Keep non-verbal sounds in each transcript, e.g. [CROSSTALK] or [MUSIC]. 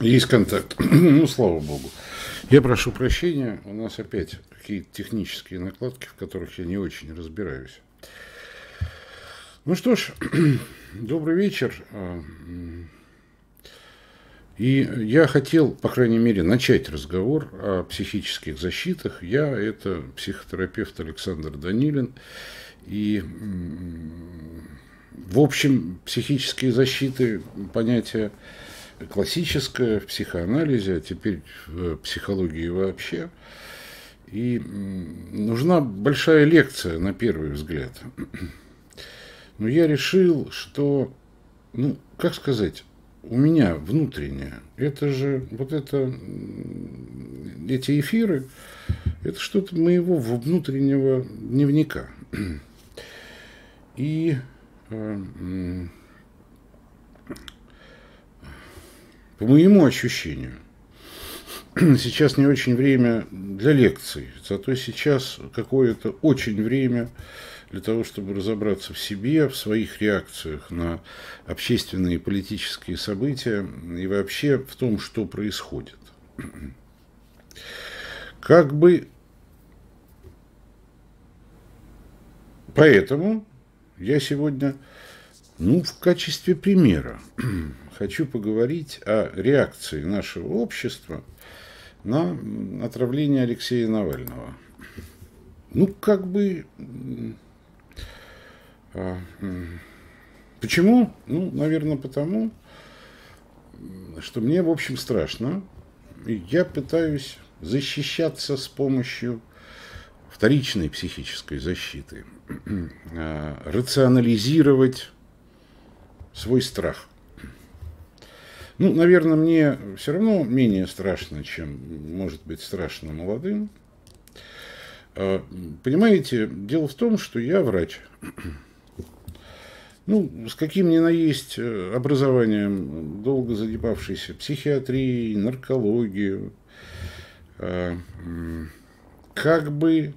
Есть контакт. [CLEARS THROAT] ну, слава богу. Я прошу прощения, у нас опять какие-то технические накладки, в которых я не очень разбираюсь. Ну что ж, [CLEARS THROAT] добрый вечер. И я хотел, по крайней мере, начать разговор о психических защитах. Я – это психотерапевт Александр Данилин. И, в общем, психические защиты – понятие классическое в психоанализе, а теперь в психологии вообще. И нужна большая лекция на первый взгляд. Но я решил, что, ну, как сказать, у меня внутреннее, это же вот это, эти эфиры, это что-то моего внутреннего дневника. И э, по моему ощущению, [CLEARS THROAT] сейчас не очень время для лекций, зато сейчас какое-то очень время для того, чтобы разобраться в себе, в своих реакциях на общественные и политические события и вообще в том, что происходит. [CLEARS THROAT] Как бы поэтому я сегодня, ну, в качестве примера [CLEARS THROAT] хочу поговорить о реакции нашего общества на отравление Алексея Навального. Ну, как бы а, почему? Ну, наверное, потому, что мне, в общем, страшно. И я пытаюсь защищаться с помощью вторичной психической защиты, а, рационализировать свой страх. Ну, наверное, мне все равно менее страшно, чем может быть страшно молодым. А, понимаете, дело в том, что я врач ну, с каким ни на есть э, образованием, долго задевавшейся психиатрией, наркологию, э, как бы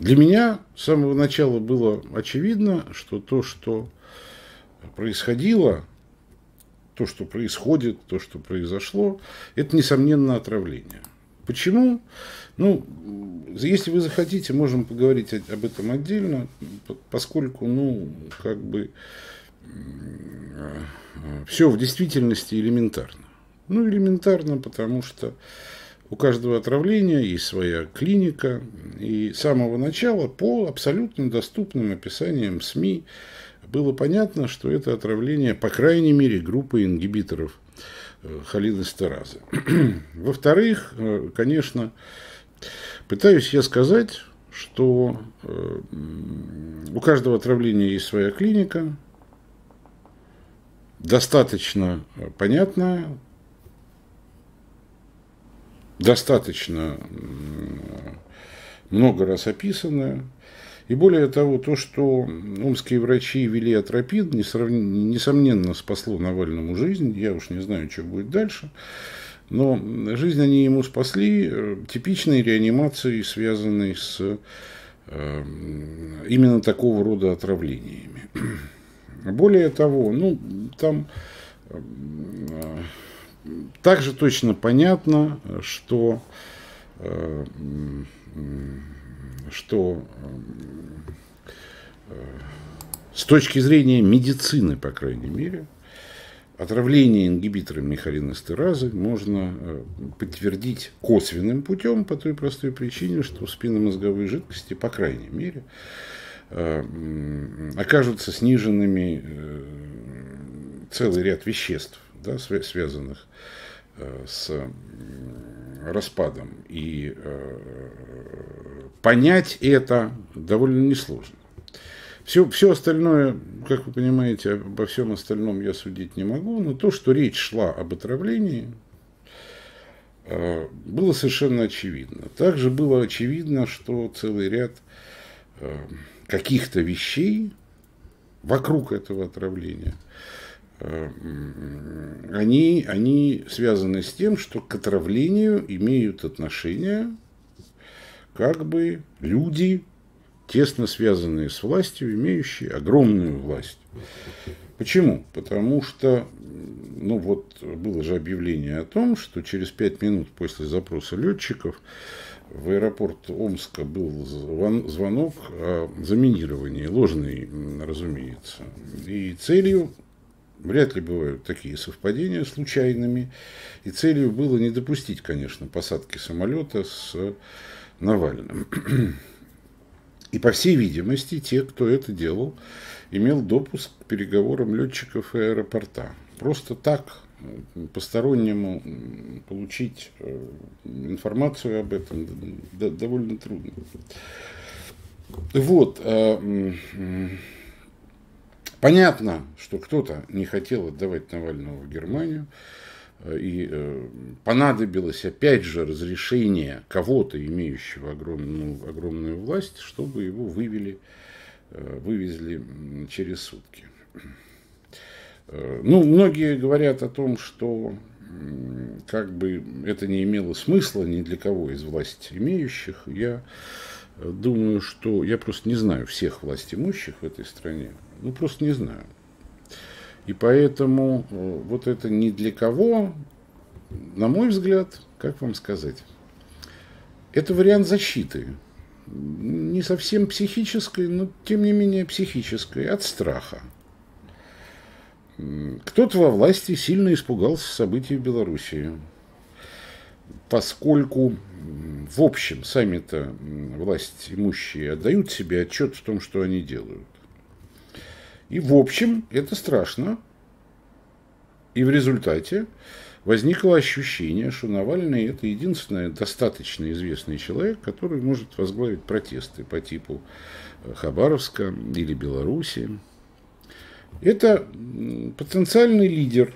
для меня с самого начала было очевидно, что то, что происходило, то, что происходит, то, что произошло, это, несомненно, отравление. Почему? Ну, если вы захотите, можем поговорить об этом отдельно, поскольку, ну, как бы, все в действительности элементарно. Ну, элементарно, потому что у каждого отравления есть своя клиника, и с самого начала по абсолютно доступным описаниям СМИ было понятно, что это отравление, по крайней мере, группы ингибиторов э, холинестеразы. [CLEARS THROAT] Во-вторых, э, конечно, Пытаюсь я сказать, что э, у каждого отравления есть своя клиника, достаточно понятная, достаточно много раз описанная. И более того, то, что омские врачи вели атропин, несомненно спасло Навальному жизнь. Я уж не знаю, что будет дальше. Но жизнь они ему спасли э, типичной реанимацией, связанной с э, именно такого рода отравлениями. [CLEARS THROAT] Более того, ну, там э, также точно понятно, что, что с точки зрения медицины, по крайней мере, Отравление ингибиторами холинестеразы можно э, подтвердить косвенным путем по той простой причине, что в спинномозговой жидкости, по крайней мере, э, окажутся сниженными э, целый ряд веществ, да, связанных с распадом. И понять это довольно несложно. Все, все остальное, как вы понимаете, обо всем остальном я судить не могу, но то, что речь шла об отравлении, э, было совершенно очевидно. Также было очевидно, что целый ряд э, каких-то вещей вокруг этого отравления, э, они, они связаны с тем, что к отравлению имеют отношение как бы люди, тесно связанные с властью, имеющие огромную власть. Почему? Потому что, ну вот, было же объявление о том, что через пять минут после запроса летчиков в аэропорт Омска был звонок о заминировании, ложный, разумеется. И целью Вряд ли бывают такие совпадения случайными. И целью было не допустить, конечно, посадки самолета с Навальным. И, по всей видимости, те, кто это делал, имел допуск к переговорам летчиков и аэропорта. Просто так постороннему получить э, информацию об этом довольно трудно. Вот. А, Понятно, что кто-то не хотел отдавать Навального в Германию, э, и э, понадобилось опять же разрешение кого-то, имеющего огромную, огромную власть, чтобы его вывели, э, вывезли через сутки. Ну, многие говорят о том, что как бы это не имело смысла ни для кого из власти имеющих. Я думаю, что я просто не знаю всех власть имущих в этой стране. Ну, просто не знаю. И поэтому э, вот это ни для кого, на мой взгляд, как вам сказать, это вариант защиты. Не совсем психической, но тем не менее психической, от страха. Кто-то во власти сильно испугался событий в Белоруссии, поскольку в общем сами-то власть имущие отдают себе отчет в том, что они делают. И в общем это страшно. И в результате возникло ощущение, что Навальный это единственный достаточно известный человек, который может возглавить протесты по типу э, Хабаровска или Беларуси. Это потенциальный лидер.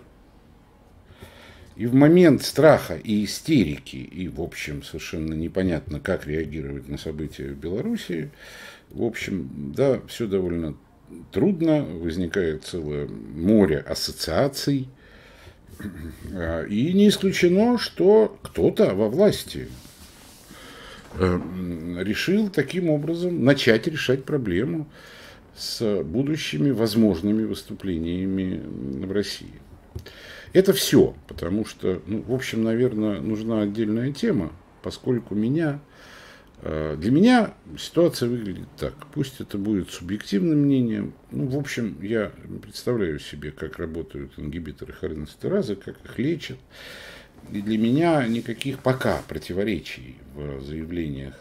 И в момент страха и истерики, и, в общем, совершенно непонятно, как реагировать на события в Беларуси, в общем, да, все довольно трудно, возникает целое море ассоциаций. И не исключено, что кто-то во власти э, решил таким образом начать решать проблему с будущими возможными выступлениями в России. Это все, потому что, ну, в общем, наверное, нужна отдельная тема, поскольку меня для меня ситуация выглядит так. Пусть это будет субъективным мнением. Ну, в общем, я представляю себе, как работают ингибиторы холинестеразы, как их лечат. И для меня никаких пока противоречий в заявлениях,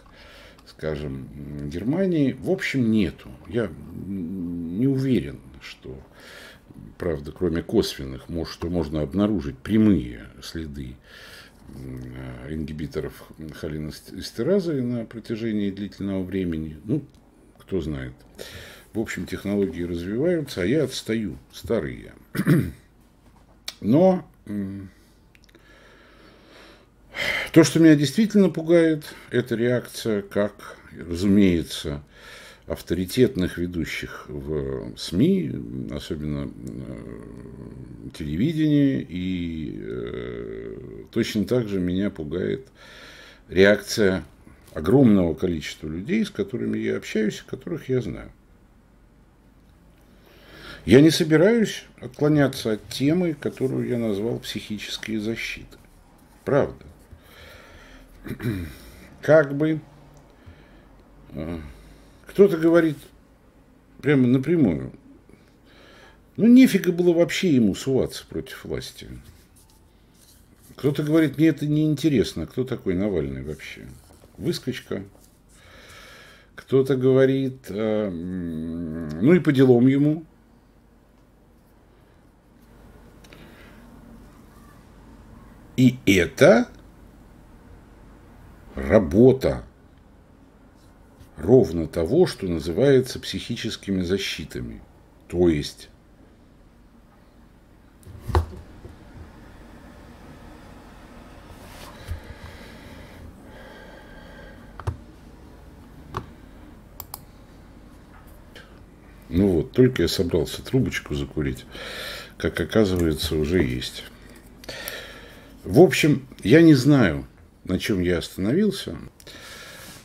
скажем, Германии, в общем, нету. Я не уверен, что, правда, кроме косвенных, может, что можно обнаружить прямые следы Э, ингибиторов холинестеразы на протяжении длительного времени. Ну, кто знает. В общем, технологии развиваются, а я отстаю, старый я. [CLEARS THROAT] Но то, что меня действительно пугает, это реакция, как, разумеется, авторитетных ведущих в СМИ, особенно э, телевидении, и э, точно так же меня пугает реакция огромного количества людей, с которыми я общаюсь, которых я знаю. Я не собираюсь отклоняться от темы, которую я назвал психические защиты. Правда. [CLEARS THROAT] Как бы э, кто-то говорит прямо напрямую, ну нефига было вообще ему суваться против власти. Кто-то говорит, мне это не интересно, кто такой Навальный вообще? Выскочка. Кто-то говорит, э, ну и по делам ему. И это работа ровно того, что называется психическими защитами. То есть Ну вот, только я собрался трубочку закурить, как оказывается, уже есть. В общем, я не знаю, на чем я остановился.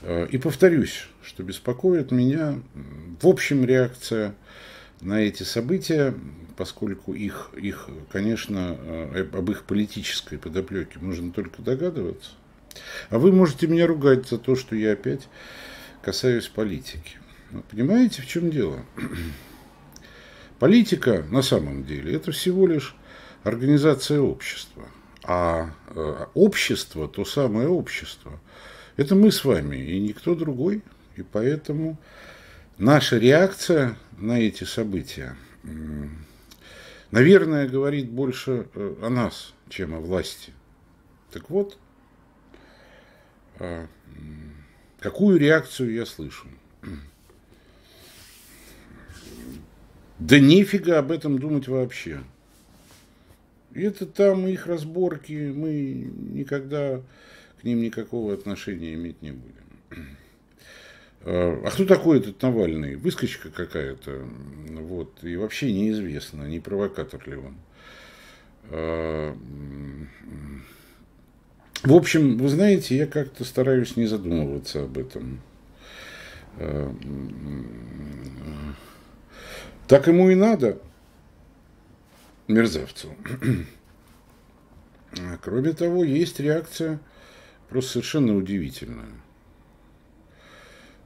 Э, и повторюсь, что беспокоит меня, в общем, реакция на эти события, поскольку их, их конечно, э, об их политической подоплеке можно только догадываться. А вы можете меня ругать за то, что я опять касаюсь политики. Понимаете, в чем дело? [CLEARS THROAT] Политика на самом деле это всего лишь организация общества. А э, общество, то самое общество, это мы с вами и никто другой. И поэтому наша реакция на эти события, наверное, говорит больше э, о нас, чем о власти. Так вот, а, какую реакцию я слышу? Да нифига об этом думать вообще. Это там их разборки, мы никогда к ним никакого отношения иметь не будем. А, а кто такой этот Навальный? Выскочка какая-то. Вот. И вообще неизвестно, не провокатор ли он. А, в общем, вы знаете, я как-то стараюсь не задумываться об этом. А, так ему и надо, мерзавцу. [CLEARS THROAT] Кроме того, есть реакция просто совершенно удивительная.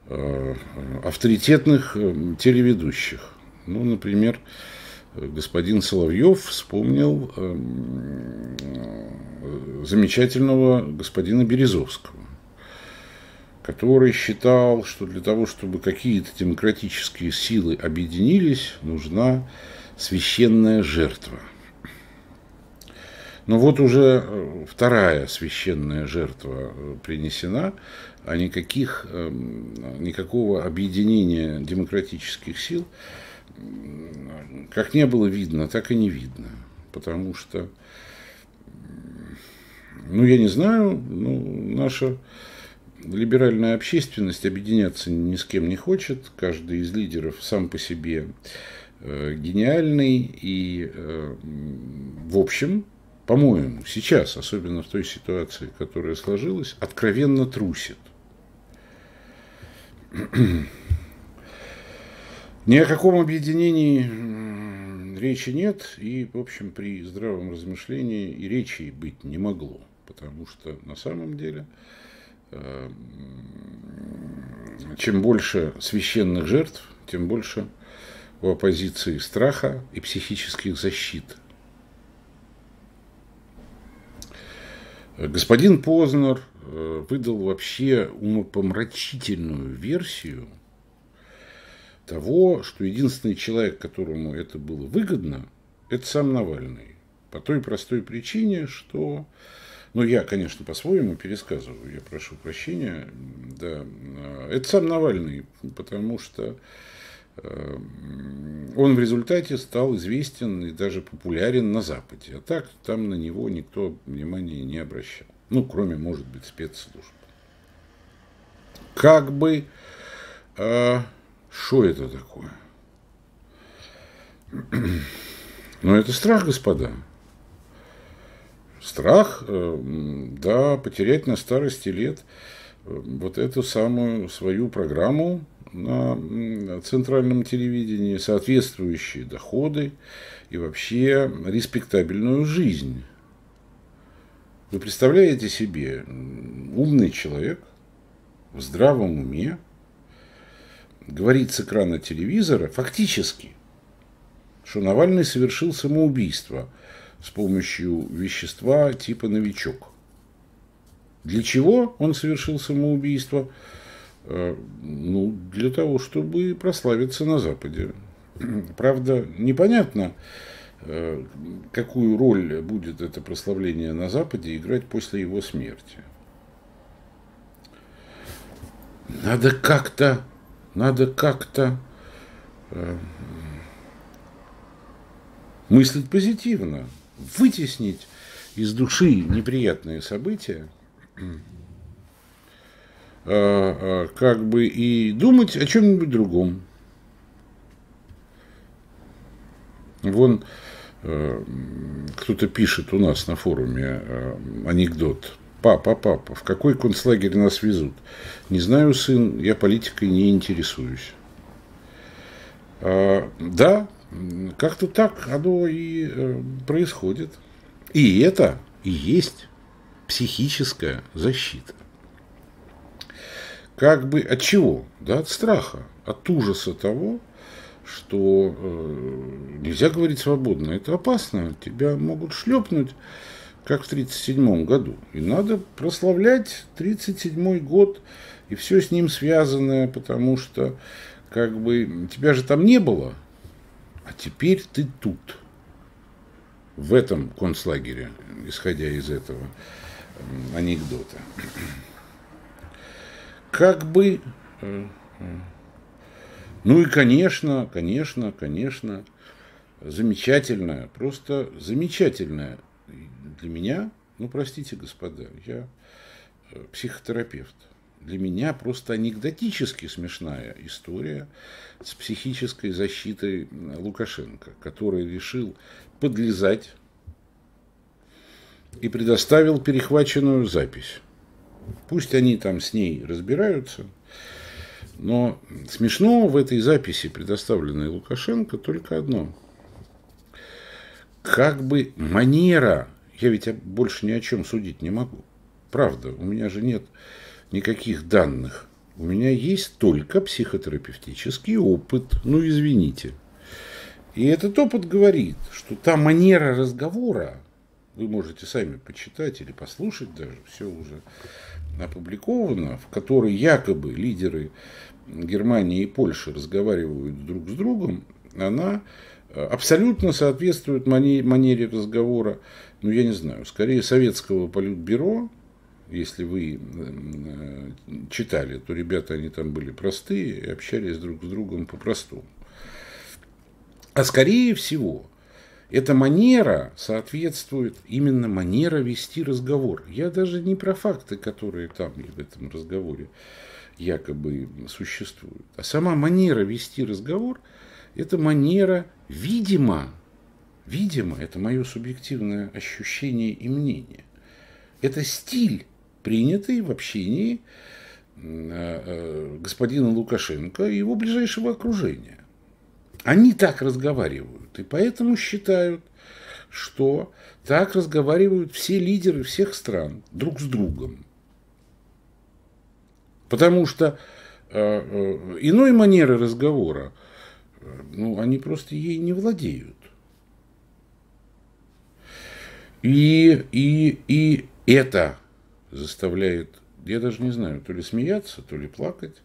Э, авторитетных э, телеведущих. Ну, например, господин Соловьев вспомнил э, замечательного господина Березовского, который считал, что для того, чтобы какие-то демократические силы объединились, нужна священная жертва. Но вот уже вторая священная жертва принесена, а никаких, эм, никакого объединения демократических сил как не было видно, так и не видно. Потому что, ну, я не знаю, ну, наша либеральная общественность объединяться ни с кем не хочет. Каждый из лидеров сам по себе э, гениальный и, э, в общем, по-моему, сейчас, особенно в той ситуации, которая сложилась, откровенно трусит. [CLEARS THROAT] Ни о каком объединении речи нет, и, в общем, при здравом размышлении и речи быть не могло, потому что на самом деле э, чем больше священных жертв, тем больше у оппозиции страха и психических защит. Господин Познер Э, выдал вообще умопомрачительную версию того, что единственный человек, которому это было выгодно, это сам Навальный. По той простой причине, что, ну я, конечно, по-своему пересказываю, я прошу прощения, да, э, это сам Навальный, потому что он в результате стал известен и даже популярен на Западе. А так там на него никто внимания не обращал. Ну, кроме, может быть, спецслужб. Как бы, а, что это такое? Ну, это страх, господа. Страх, э, да, потерять на старости лет э, вот эту самую свою программу на центральном телевидении, соответствующие доходы и вообще респектабельную жизнь. Вы представляете себе, умный человек в здравом уме говорит с экрана телевизора фактически, что Навальный совершил самоубийство с помощью вещества типа новичок. Для чего он совершил самоубийство? Э, ну, для того, чтобы прославиться на Западе. [CLEARS THROAT] Правда, непонятно, Э, какую роль будет это прославление на Западе играть после его смерти. Надо как-то, надо как-то э, мыслить позитивно, вытеснить из души неприятные события, как бы и думать о чем-нибудь другом. Вон кто-то пишет у нас на форуме э, анекдот. Папа, папа, в какой концлагерь нас везут? Не знаю, сын, я политикой не интересуюсь. А, да, как-то так оно и э, происходит. И это и есть психическая защита. Как бы от чего? Да, от страха, от ужаса того, что э, нельзя говорить свободно. Это опасно. Тебя могут шлепнуть, как в 1937 году. И надо прославлять 1937 год и все с ним связанное, потому что как бы тебя же там не было, а теперь ты тут, в этом концлагере, исходя из этого анекдота. Как бы э, ну и, конечно, конечно, конечно, замечательная, просто замечательная для меня, ну, простите, господа, я э, психотерапевт. Для меня просто анекдотически смешная история с психической защитой Лукашенко, который решил подлезать и предоставил перехваченную запись. Пусть они там с ней разбираются – но смешно в этой записи, предоставленной Лукашенко, только одно. Как бы манера, я ведь больше ни о чем судить не могу. Правда, у меня же нет никаких данных. У меня есть только психотерапевтический опыт. Ну, извините. И этот опыт говорит, что та манера разговора, вы можете сами почитать или послушать даже, все уже опубликовано, в которой якобы лидеры Германии и Польши разговаривают друг с другом, она э, абсолютно соответствует манере разговора, ну, я не знаю, скорее советского политбюро, если вы э, читали, то ребята, они там были простые и общались друг с другом по-простому. А скорее всего, эта манера соответствует именно манера вести разговор. Я даже не про факты, которые там в этом разговоре якобы существуют, а сама манера вести разговор – это манера, видимо, видимо, это мое субъективное ощущение и мнение. Это стиль, принятый в общении э, э, господина Лукашенко и его ближайшего окружения. Они так разговаривают, и поэтому считают, что так разговаривают все лидеры всех стран друг с другом. Потому что э, э, иной манеры разговора, ну, они просто ей не владеют. И, и, и это заставляет, я даже не знаю, то ли смеяться, то ли плакать.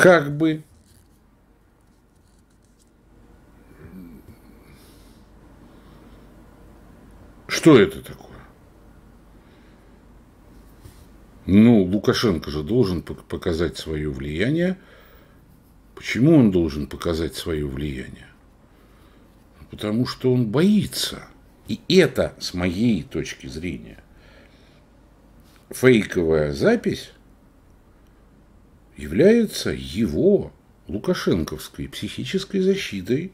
как бы Что это такое? Ну, Лукашенко же должен показать свое влияние. Почему он должен показать свое влияние? Потому что он боится. И это, с моей точки зрения, фейковая запись является его лукашенковской психической защитой.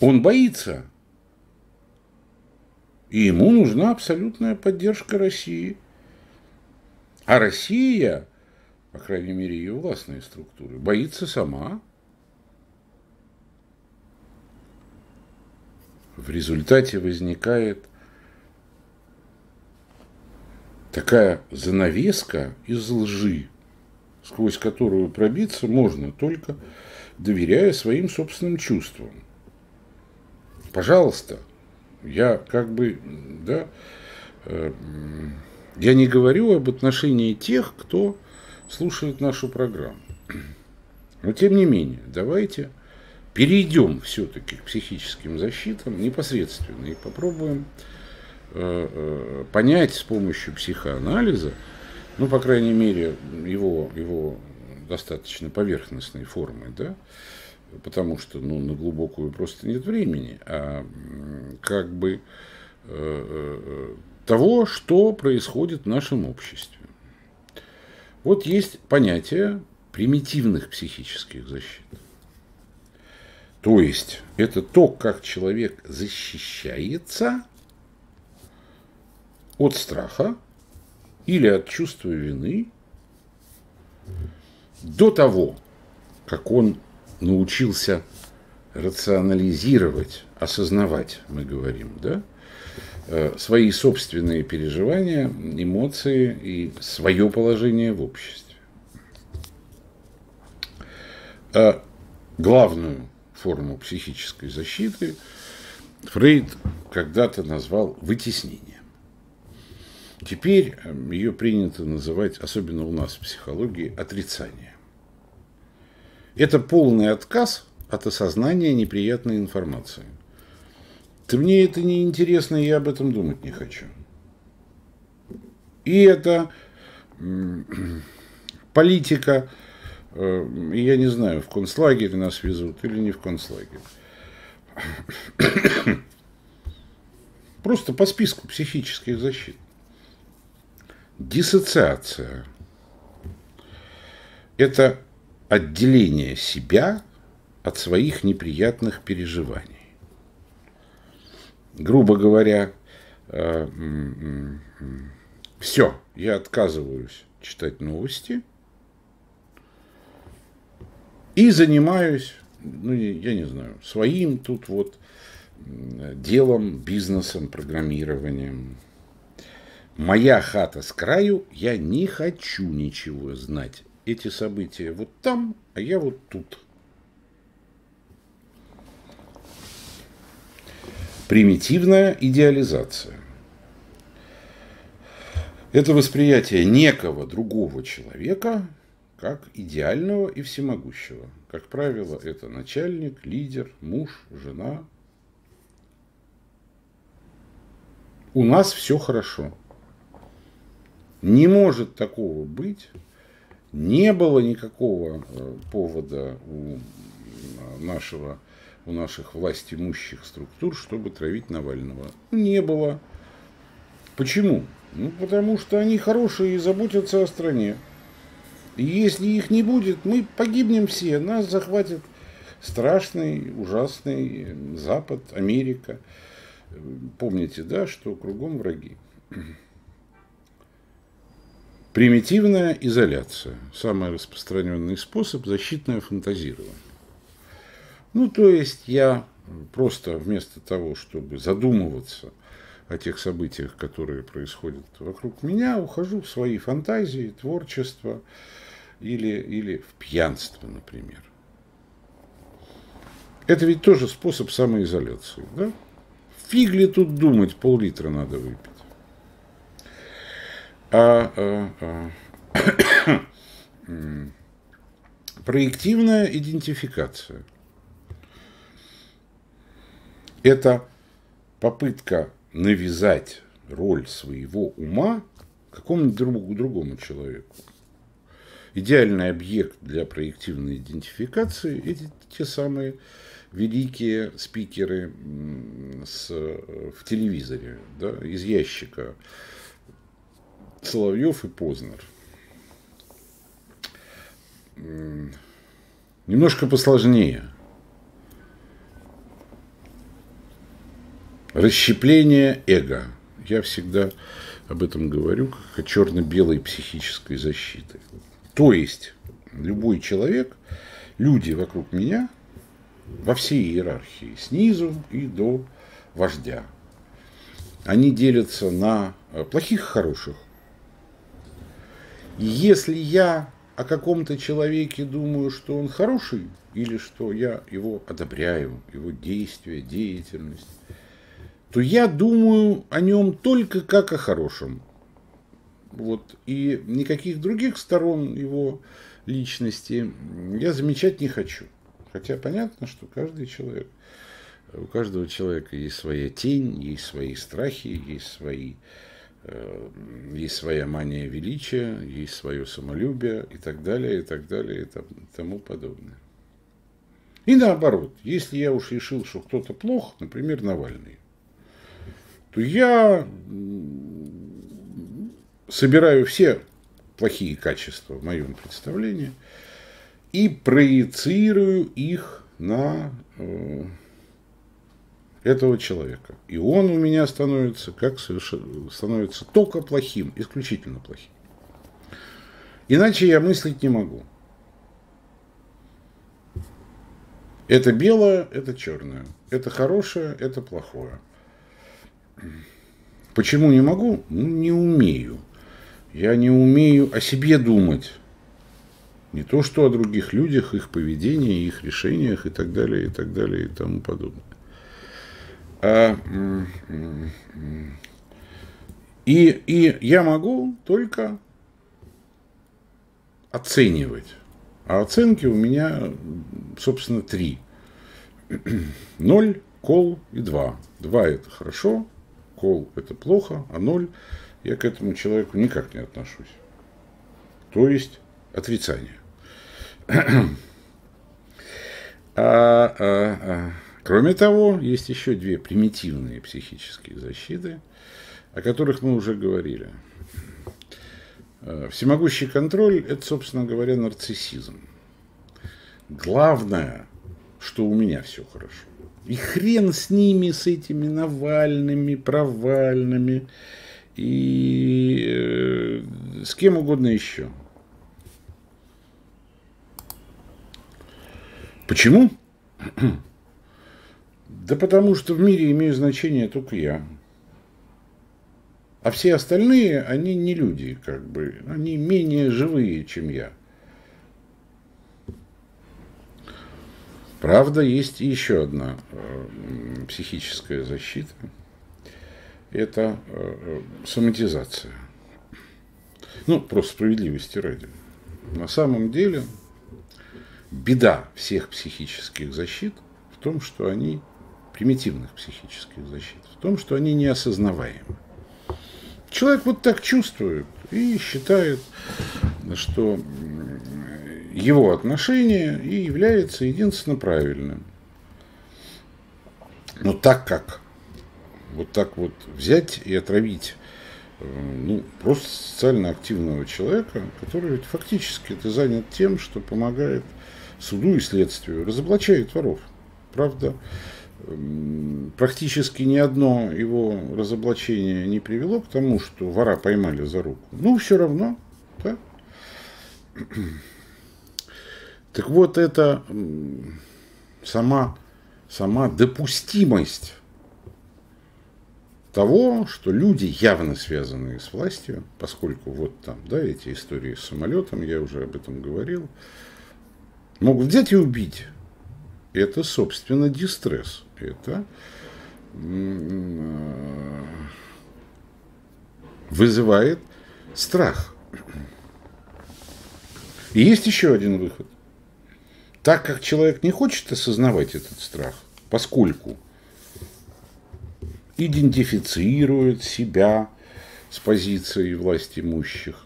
Он боится. И ему нужна абсолютная поддержка России. А Россия, по крайней мере, ее властные структуры, боится сама. В результате возникает такая занавеска из лжи, сквозь которую пробиться можно только доверяя своим собственным чувствам. Пожалуйста, я как бы, да, э, я не говорю об отношении тех, кто слушает нашу программу. Но тем не менее, давайте перейдем все-таки к психическим защитам непосредственно и попробуем э, э, понять с помощью психоанализа, ну, по крайней мере, его, его достаточно поверхностной формы, да, потому что ну, на глубокую просто нет времени, а как бы э, э, того, что происходит в нашем обществе. Вот есть понятие примитивных психических защит. То есть это то, как человек защищается от страха или от чувства вины до того, как он научился рационализировать, осознавать, мы говорим, да, э, свои собственные переживания, эмоции и свое положение в обществе. А главную форму психической защиты Фрейд когда-то назвал вытеснением. Теперь эм, ее принято называть, особенно у нас в психологии, отрицанием. Это полный отказ от осознания неприятной информации. Ты мне это не интересно, я об этом думать не хочу. И это [CLEARS THROAT] политика, э, я не знаю, в концлагерь нас везут или не в концлагерь. [CLEARS THROAT] Просто по списку психических защит. Диссоциация – это отделение себя от своих неприятных переживаний. Грубо говоря, э, все, я отказываюсь читать новости и занимаюсь, ну, я не знаю, своим тут вот делом, бизнесом, программированием. Моя хата с краю, я не хочу ничего знать. Эти события вот там, а я вот тут. Примитивная идеализация. Это восприятие некого другого человека как идеального и всемогущего. Как правило, это начальник, лидер, муж, жена. У нас все хорошо. Не может такого быть. Не было никакого э, повода у нашего у наших власть имущих структур, чтобы травить Навального. Не было. Почему? Ну, потому что они хорошие и заботятся о стране. И если их не будет, мы погибнем все. Нас захватит страшный, ужасный Запад, Америка. Помните, да, что кругом враги. Примитивная изоляция. Самый распространенный способ – защитное фантазирование. Ну, то есть я просто вместо того, чтобы задумываться о тех событиях, которые происходят вокруг меня, ухожу в свои фантазии, творчество или, или в пьянство, например. Это ведь тоже способ самоизоляции, да? Фиг ли тут думать, пол-литра надо выпить. А, а, а, проективная идентификация – это попытка навязать роль своего ума какому-нибудь другому, человеку. Идеальный объект для проективной идентификации – эти те самые великие спикеры с, в телевизоре, да, из ящика. Соловьев и Познер. Немножко посложнее – Расщепление эго. Я всегда об этом говорю, как о черно-белой психической защиты. То есть, любой человек, люди вокруг меня, во всей иерархии, снизу и до вождя, они делятся на э, плохих хороших. Если я о каком-то человеке думаю, что он хороший, или что я его одобряю, его действия, деятельность, то я думаю о нем только как о хорошем. Вот. И никаких других сторон его личности я замечать не хочу. Хотя понятно, что каждый человек, у каждого человека есть своя тень, есть свои страхи, есть свои э, есть своя мания величия, есть свое самолюбие и так далее, и так далее, и тому подобное. И наоборот, если я уж решил, что кто-то плох, например, Навальный, то я собираю все плохие качества в моем представлении и проецирую их на э, этого человека. И он у меня становится, как совершенно, становится только плохим, исключительно плохим. Иначе я мыслить не могу. Это белое, это черное. Это хорошее, это плохое. Почему не могу? Ну, не умею. Я не умею о себе думать. Не то, что о других людях, их поведении, их решениях и так далее, и так далее, и тому подобное. А, и, и я могу только оценивать. А оценки у меня, собственно, три. [CLEARS THROAT] Ноль, кол и два. Два – это хорошо, кол – это плохо, а ноль – я к этому человеку никак не отношусь. То есть отрицание. [CLEARS THROAT] а, а, а. Кроме того, есть еще две примитивные психические защиты, о которых мы уже говорили. Э, всемогущий контроль – это, собственно говоря, нарциссизм. Главное, что у меня все хорошо. И хрен с ними, с этими Навальными, провальными и э, с кем угодно еще. Почему? [CLEARS THROAT] Да потому что в мире имею значение только я. А все остальные, они не люди, как бы. Они менее живые, чем я. Правда, есть еще одна э, психическая защита. Это э, соматизация. Ну, просто справедливости ради. На самом деле, беда всех психических защит в том, что они примитивных психических защит, в том, что они неосознаваемы. Человек вот так чувствует и считает, что его отношение и является единственно правильным. Но так как вот так вот взять и отравить э, ну, просто социально активного человека, который ведь фактически это занят тем, что помогает суду и следствию, разоблачает воров. Правда, практически ни одно его разоблачение не привело к тому, что вора поймали за руку. Ну, все равно, да? [CLEARS THROAT] Так вот, это сама, сама допустимость того, что люди, явно связанные с властью, поскольку вот там, да, эти истории с самолетом, я уже об этом говорил, могут взять и убить. Это, собственно, дистресс это вызывает страх. И есть еще один выход. Так как человек не хочет осознавать этот страх, поскольку идентифицирует себя с позицией власть имущих,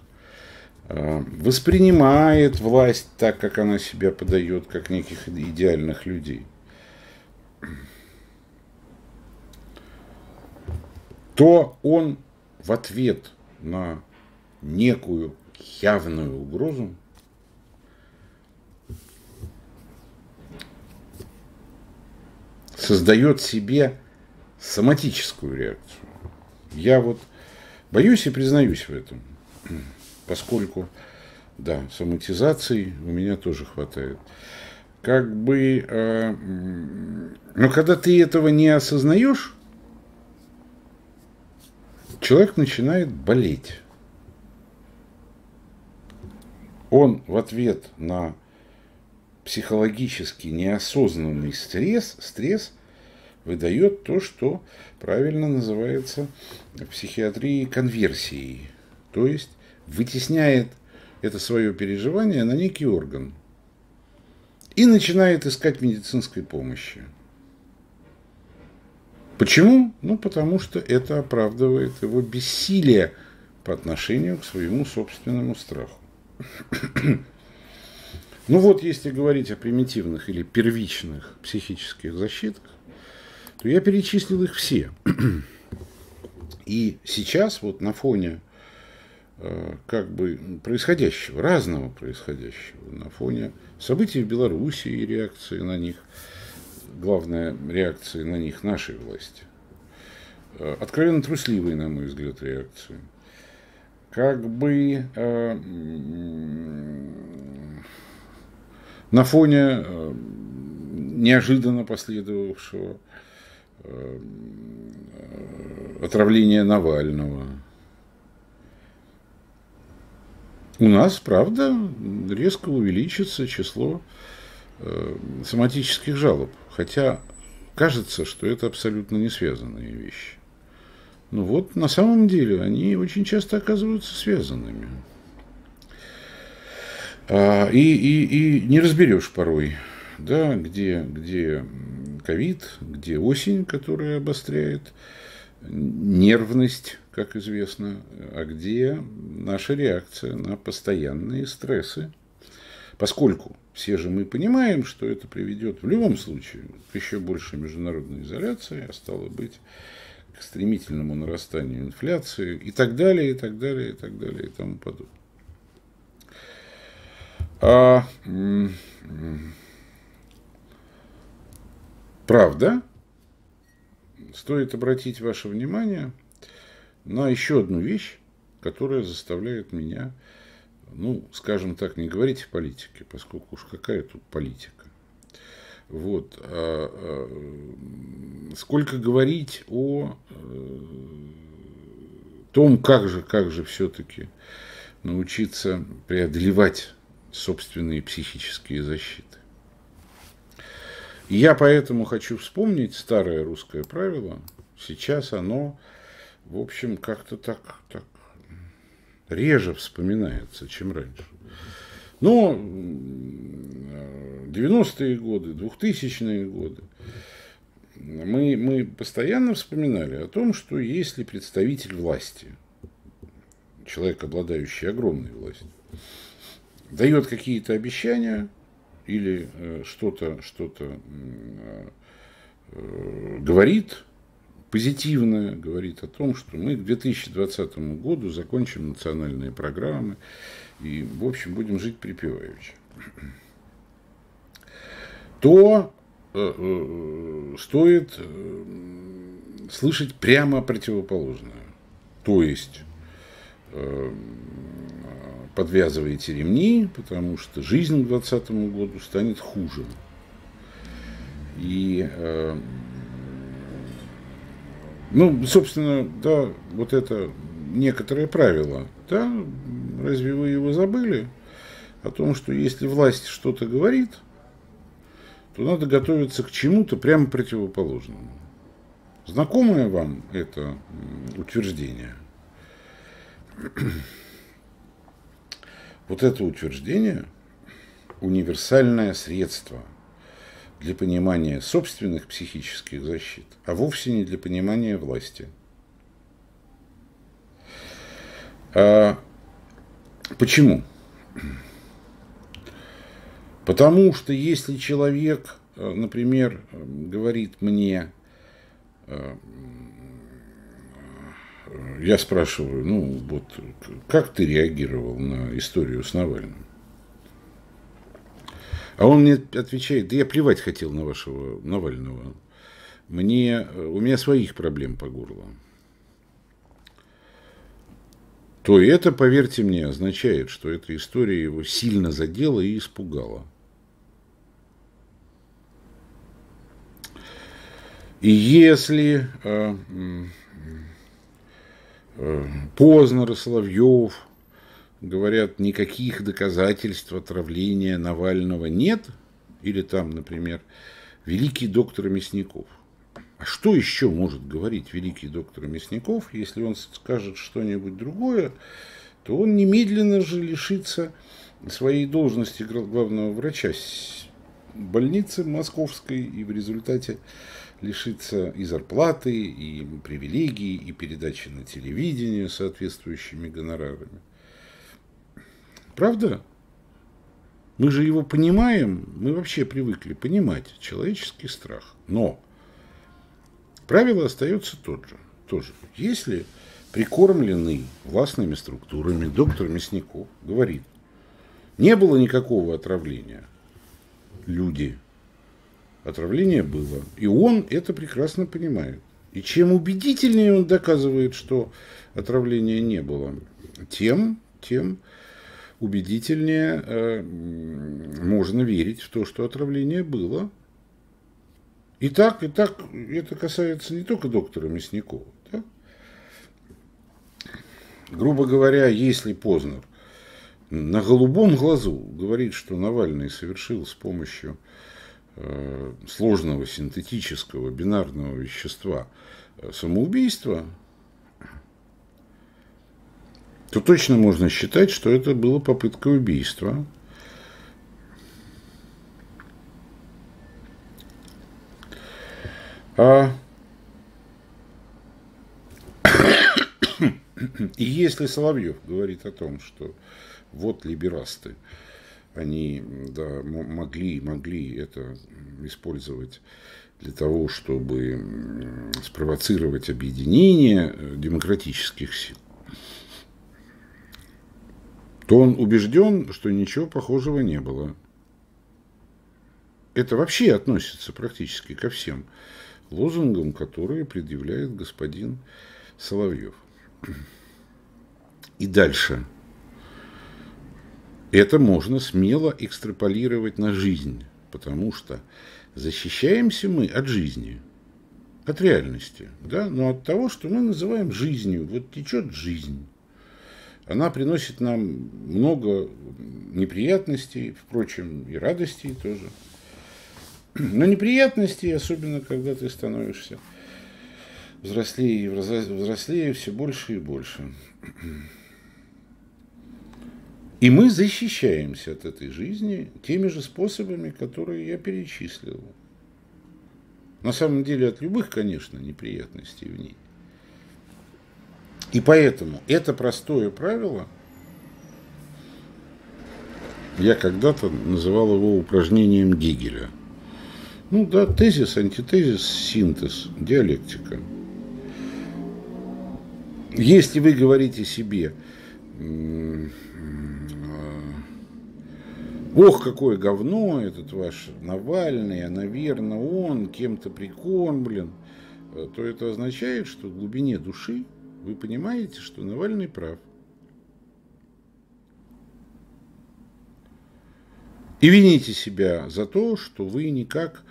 э, воспринимает власть так, как она себя подает, как неких идеальных людей – то он в ответ на некую явную угрозу создает себе соматическую реакцию. Я вот боюсь и признаюсь в этом, поскольку, да, соматизации у меня тоже хватает. Как бы, э, но когда ты этого не осознаешь, человек начинает болеть. Он в ответ на психологически неосознанный стресс, стресс выдает то, что правильно называется в психиатрии конверсией. То есть вытесняет это свое переживание на некий орган и начинает искать медицинской помощи. Почему? Ну, потому что это оправдывает его бессилие по отношению к своему собственному страху. [CLEARS THROAT] Ну вот, если говорить о примитивных или первичных психических защитах, то я перечислил их все. И сейчас вот на фоне э, как бы происходящего, разного происходящего, на фоне событий в Беларуси и реакции на них – главная реакция на них нашей власти. Э, откровенно трусливые, на мой взгляд, реакции. Как бы э, на фоне э, неожиданно последовавшего э, отравления Навального. У нас, правда, резко увеличится число э, соматических жалоб, хотя кажется, что это абсолютно не связанные вещи. Ну вот, на самом деле, они очень часто оказываются связанными. А, и, и, и не разберешь порой, да, где, где ковид, где осень, которая обостряет нервность, как известно, а где наша реакция на постоянные стрессы. Поскольку все же мы понимаем, что это приведет в любом случае к еще большей международной изоляции, а стало быть, к стремительному нарастанию инфляции и так далее, и так далее, и так далее, и тому подобное. А, правда, стоит обратить ваше внимание на еще одну вещь, которая заставляет меня, ну, скажем так, не говорить о политике, поскольку уж какая тут политика. Вот. А, а, сколько говорить о э, том, как же, как же все-таки научиться преодолевать собственные психические защиты. И я поэтому хочу вспомнить старое русское правило. Сейчас оно, в общем, как-то так, так реже вспоминается, чем раньше. Но 90-е годы, 2000-е годы мы, мы постоянно вспоминали о том, что если представитель власти, человек, обладающий огромной властью, дает какие-то обещания или э, что-то что-то э, говорит позитивное, говорит о том, что мы к 2020 году закончим национальные программы и, в общем, будем жить припеваючи, то э, стоит слышать прямо противоположное. То есть подвязывайте ремни, потому что жизнь к 2020 году станет хуже. И, э, ну, собственно, да, вот это некоторое правило, да, разве вы его забыли? О том, что если власть что-то говорит, то надо готовиться к чему-то прямо противоположному. Знакомое вам это утверждение? [CLEARS THROAT] Вот это утверждение – универсальное средство для понимания собственных психических защит, а вовсе не для понимания власти. А почему? Потому что если человек, например, говорит мне, я спрашиваю, ну вот, как ты реагировал на историю с Навальным? А он мне отвечает, да я плевать хотел на вашего Навального. Мне, у меня своих проблем по горло. То это, поверьте мне, означает, что эта история его сильно задела и испугала. И если а, Э, Познер и Соловьев говорят, никаких доказательств отравления Навального нет, или там, например, великий доктор Мясников. А что еще может говорить великий доктор Мясников, если он скажет что-нибудь другое, то он немедленно же лишится своей должности главного врача больницы московской и в результате лишиться и зарплаты, и привилегий, и передачи на телевидение соответствующими гонорарами. Правда? Мы же его понимаем, мы вообще привыкли понимать человеческий страх. Но правило остается тот же, тоже. Если прикормленный властными структурами доктор Мясников говорит, не было никакого отравления, люди Отравление было. И он это прекрасно понимает. И чем убедительнее он доказывает, что отравления не было, тем, тем убедительнее э, можно верить в то, что отравление было. И так, и так это касается не только доктора Мясникова. Да? Грубо говоря, если Познер на голубом глазу говорит, что Навальный совершил с помощью э, сложного синтетического бинарного вещества э, самоубийство, то точно можно считать, что это была попытка убийства. А [COUGHS] и если Соловьев говорит о том, что вот либерасты, они да, могли, могли это использовать для того, чтобы спровоцировать объединение э, демократических сил, то он убежден, что ничего похожего не было. Это вообще относится практически ко всем лозунгам, которые предъявляет господин Соловьев. И дальше – это можно смело экстраполировать на жизнь, потому что защищаемся мы от жизни, от реальности, да, но от того, что мы называем жизнью. Вот течет жизнь. Она приносит нам много неприятностей, впрочем, и радостей тоже. Но неприятностей, особенно когда ты становишься взрослее и взрослее, все больше и больше. И мы защищаемся от этой жизни теми же способами, которые я перечислил. На самом деле от любых, конечно, неприятностей в ней. И поэтому это простое правило, я когда-то называл его упражнением Гегеля. Ну да, тезис, антитезис, синтез, диалектика. Если вы говорите себе, Ох, какое говно этот ваш Навальный, а, наверное, он кем-то прикормлен, то это означает, что в глубине души вы понимаете, что Навальный прав. И вините себя за то, что вы никак,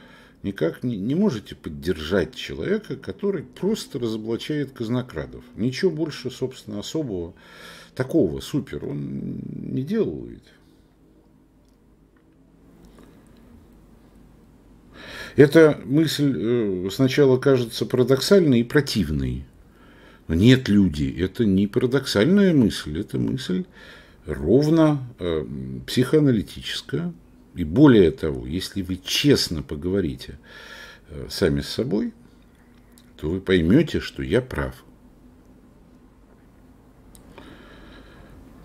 никак не, не можете поддержать человека, который просто разоблачает казнокрадов. Ничего больше, собственно, особого, такого супер он не делает. Эта мысль э, сначала кажется парадоксальной и противной. Нет, люди, это не парадоксальная мысль, это мысль ровно э, психоаналитическая. И более того, если вы честно поговорите э, сами с собой, то вы поймете, что я прав.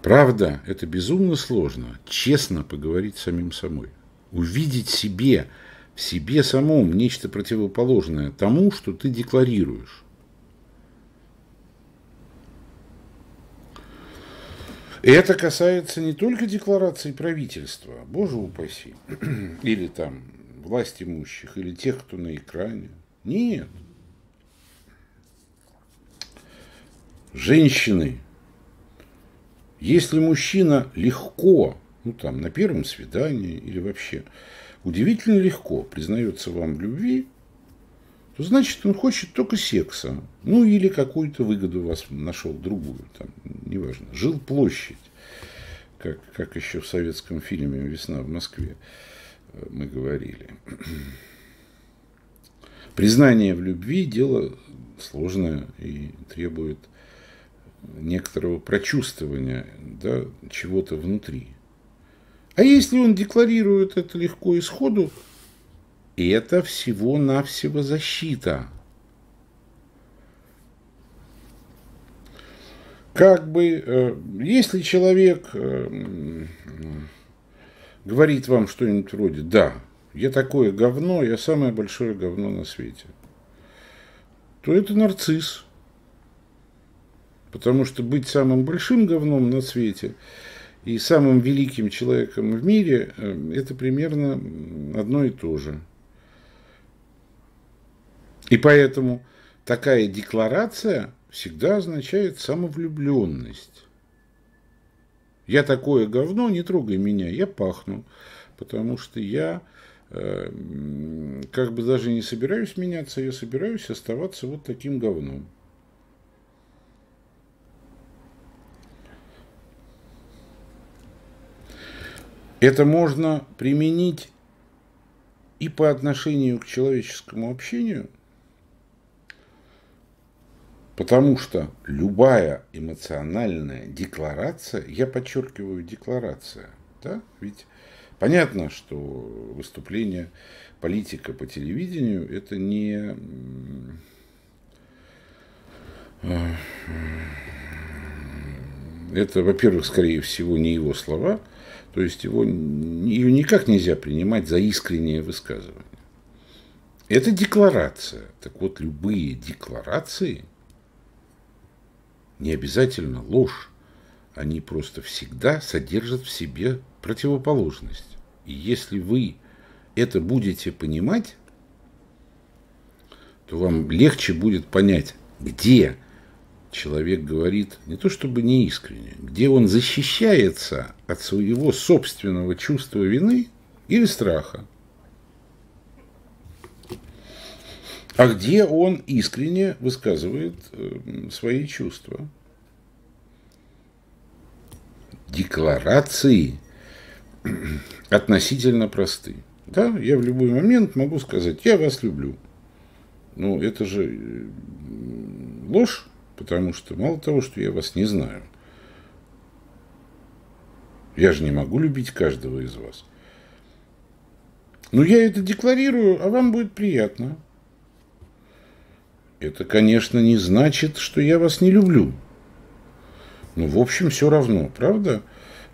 Правда, это безумно сложно, честно поговорить с самим собой. Увидеть себе в себе самом нечто противоположное тому, что ты декларируешь. И это касается не только декларации правительства, боже упаси, [CLEARS THROAT] или там власть имущих, или тех, кто на экране. Нет. Женщины. Если мужчина легко, ну там на первом свидании или вообще удивительно легко признается вам в любви, то значит он хочет только секса. Ну или какую-то выгоду у вас нашел, другую, там, неважно. Жил площадь, как, как еще в советском фильме «Весна в Москве» мы говорили. [CLEARS THROAT] Признание в любви – дело сложное и требует некоторого прочувствования да, чего-то внутри. А если он декларирует это легко и сходу, это всего-навсего защита. Как бы, э, если человек э, говорит вам что-нибудь вроде «да, я такое говно, я самое большое говно на свете», то это нарцисс. Потому что быть самым большим говном на свете – и самым великим человеком в мире э, это примерно одно и то же. И поэтому такая декларация всегда означает самовлюбленность. Я такое говно, не трогай меня, я пахну, потому что я э, как бы даже не собираюсь меняться, я собираюсь оставаться вот таким говном. Это можно применить и по отношению к человеческому общению, потому что любая эмоциональная декларация, я подчеркиваю декларация, да, ведь понятно, что выступление политика по телевидению это не это, во-первых, скорее всего, не его слова, то есть его, ее никак нельзя принимать за искреннее высказывание. Это декларация. Так вот, любые декларации, не обязательно ложь, они просто всегда содержат в себе противоположность. И если вы это будете понимать, то вам легче будет понять, где человек говорит не то чтобы не искренне, где он защищается от своего собственного чувства вины или страха. А где он искренне высказывает э, свои чувства. Декларации [CLEARS THROAT] относительно просты. Да, я в любой момент могу сказать, я вас люблю. Ну, это же э, ложь. Потому что мало того, что я вас не знаю, я же не могу любить каждого из вас. Но я это декларирую, а вам будет приятно. Это, конечно, не значит, что я вас не люблю. Но, в общем, все равно, правда?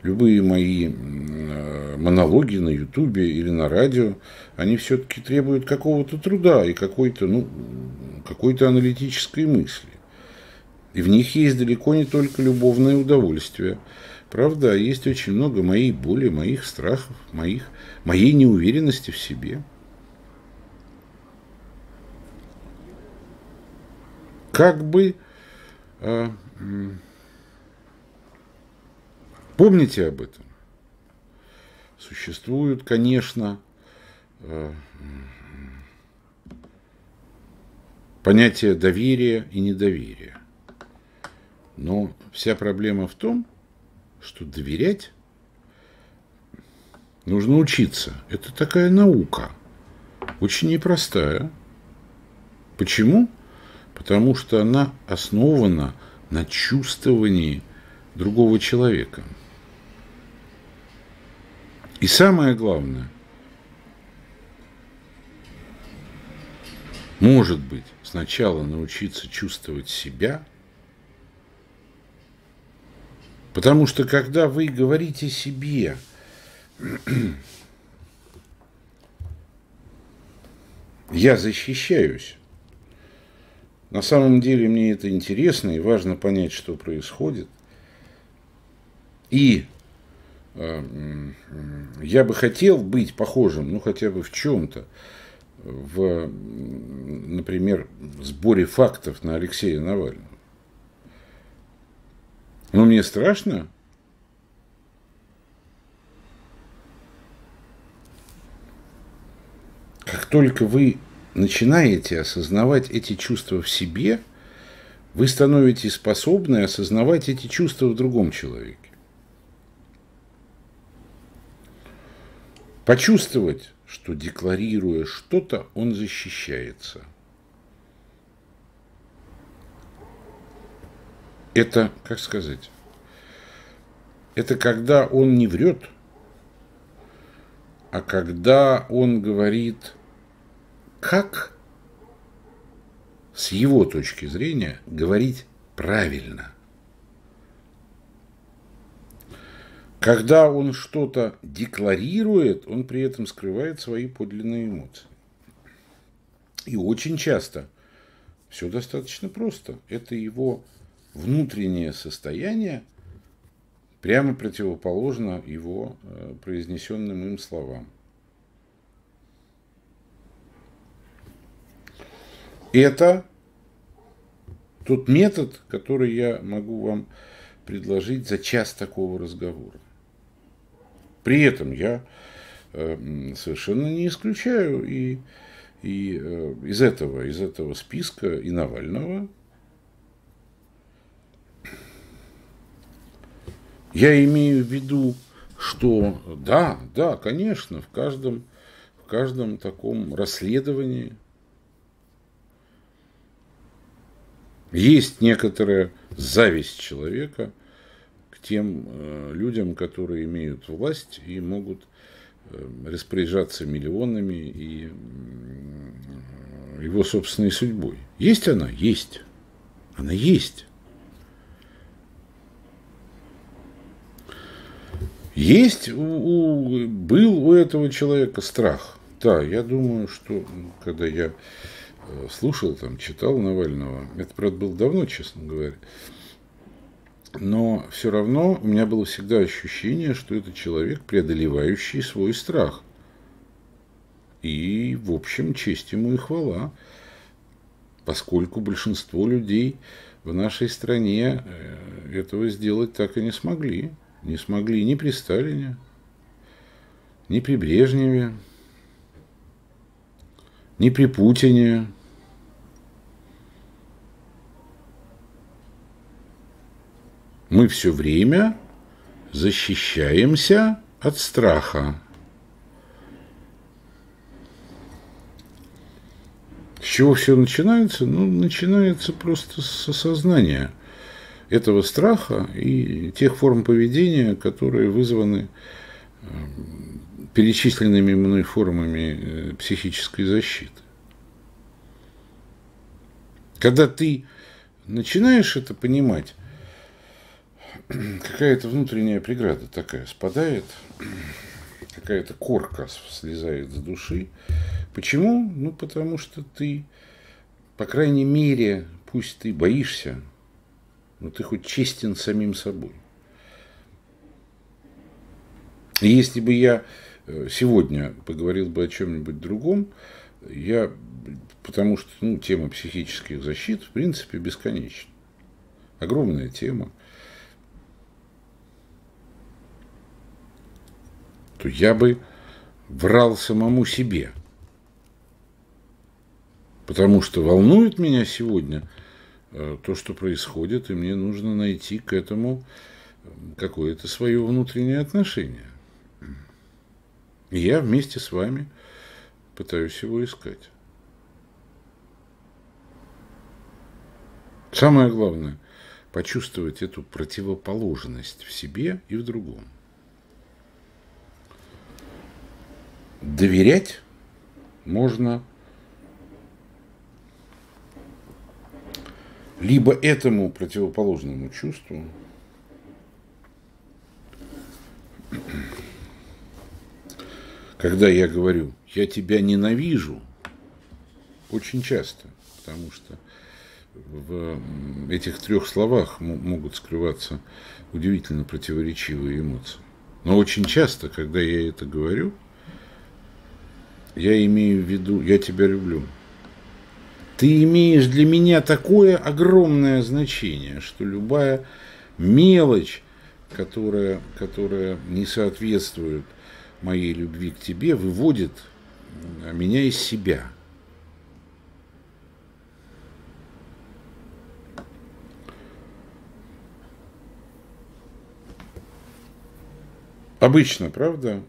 Любые мои э, монологи на Ютубе или на радио, они все-таки требуют какого-то труда и какой-то, ну, какой-то аналитической мысли. И в них есть далеко не только любовное удовольствие. Правда, есть очень много моей боли, моих страхов, моих, моей неуверенности в себе. Как бы э, помните об этом. Существуют, конечно, э, понятия доверия и недоверия. Но вся проблема в том, что доверять нужно учиться. Это такая наука, очень непростая. Почему? Потому что она основана на чувствовании другого человека. И самое главное, может быть, сначала научиться чувствовать себя – Потому что когда вы говорите себе, [CLEARS THROAT] я защищаюсь, на самом деле мне это интересно и важно понять, что происходит. И э, я бы хотел быть похожим, ну хотя бы в чем-то, в, например, сборе фактов на Алексея Навального. Но мне страшно. Как только вы начинаете осознавать эти чувства в себе, вы становитесь способны осознавать эти чувства в другом человеке. Почувствовать, что декларируя что-то, он защищается – это, как сказать, это когда он не врет, а когда он говорит, как с его точки зрения говорить правильно. Когда он что-то декларирует, он при этом скрывает свои подлинные эмоции. И очень часто все достаточно просто. Это его внутреннее состояние прямо противоположно его э, произнесенным им словам. Это тот метод, который я могу вам предложить за час такого разговора. При этом я э, совершенно не исключаю и, и э, из, этого, из этого списка и Навального. Я имею в виду, что да, да, конечно, в каждом, в каждом таком расследовании есть некоторая зависть человека к тем э, людям, которые имеют власть и могут э, распоряжаться миллионами и его собственной судьбой. Есть она? Есть. Она есть. Есть, у, у, был у этого человека страх. Да, я думаю, что когда я слушал, там, читал Навального, это, правда, было давно, честно говоря, но все равно у меня было всегда ощущение, что это человек, преодолевающий свой страх. И, в общем, честь ему и хвала, поскольку большинство людей в нашей стране э, этого сделать так и не смогли. Не смогли ни при Сталине, ни при Брежневе, ни при Путине, мы все время защищаемся от страха. С чего все начинается? Ну, начинается просто с осознания этого страха и тех форм поведения, которые вызваны эм, перечисленными мной формами э, психической защиты. Когда ты начинаешь это понимать, [CLEARS THROAT] какая-то внутренняя преграда такая спадает, [CLEARS THROAT] какая-то корка слезает с души. Почему? Ну, потому что ты, по крайней мере, пусть ты боишься, но ты хоть честен самим собой. Если бы я сегодня поговорил бы о чем-нибудь другом, я, потому что ну, тема психических защит, в принципе, бесконечна. Огромная тема. то я бы врал самому себе. Потому что волнует меня сегодня э, то, что происходит, и мне нужно найти к этому э, какое-то свое внутреннее отношение. И я вместе с вами пытаюсь его искать. Самое главное – почувствовать эту противоположность в себе и в другом. доверять можно либо этому противоположному чувству, когда я говорю, я тебя ненавижу, очень часто, потому что в этих трех словах могут скрываться удивительно противоречивые эмоции. Но очень часто, когда я это говорю, я имею в виду, я тебя люблю. Ты имеешь для меня такое огромное значение, что любая мелочь, которая, которая не соответствует моей любви к тебе, выводит меня из себя. Обычно, правда?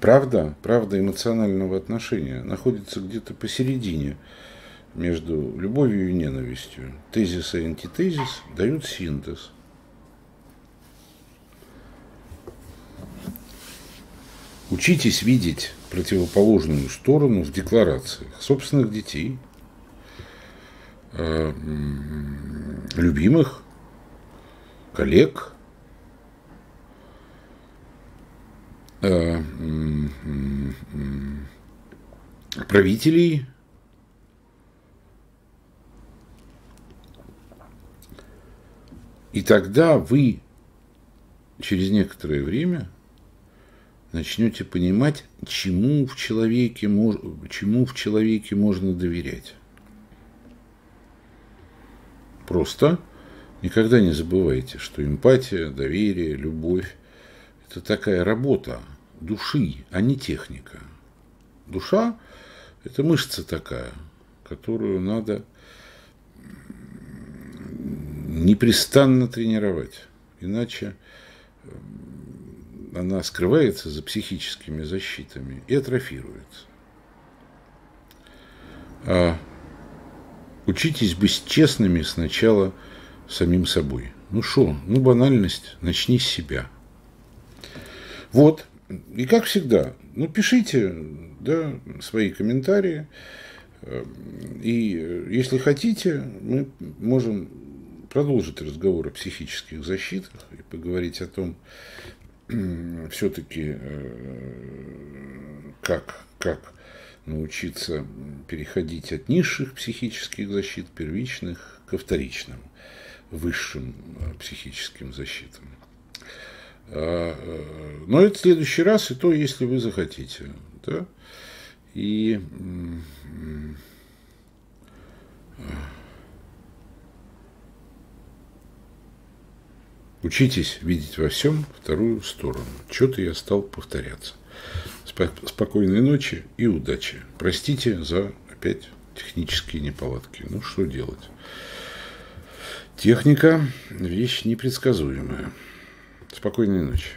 правда, правда эмоционального отношения находится где-то посередине между любовью и ненавистью. Тезис и антитезис дают синтез. Учитесь видеть противоположную сторону в декларациях собственных детей, э, любимых, коллег – Э, правителей, и тогда вы через некоторое время начнете понимать, чему в человеке, чему в человеке можно доверять. Просто никогда не забывайте, что эмпатия, доверие, любовь – это такая работа души, а не техника. Душа – это мышца такая, которую надо непрестанно тренировать. Иначе она скрывается за психическими защитами и атрофируется. А учитесь быть честными сначала самим собой. Ну что, ну банальность, начни с себя. Вот, и как всегда, ну пишите да, свои комментарии. И если хотите, мы можем продолжить разговор о психических защитах и поговорить о том, [CLEARS THROAT] все-таки э, как, как научиться переходить от низших психических защит, первичных, ко вторичным, высшим э, психическим защитам. А, э, но это в следующий раз, и то, если вы захотите. Да? И Учитесь видеть во всем вторую сторону. Что-то я стал повторяться. Спокойной ночи и удачи. Простите за опять технические неполадки. Ну, что делать? Техника – вещь непредсказуемая. Спокойной ночи.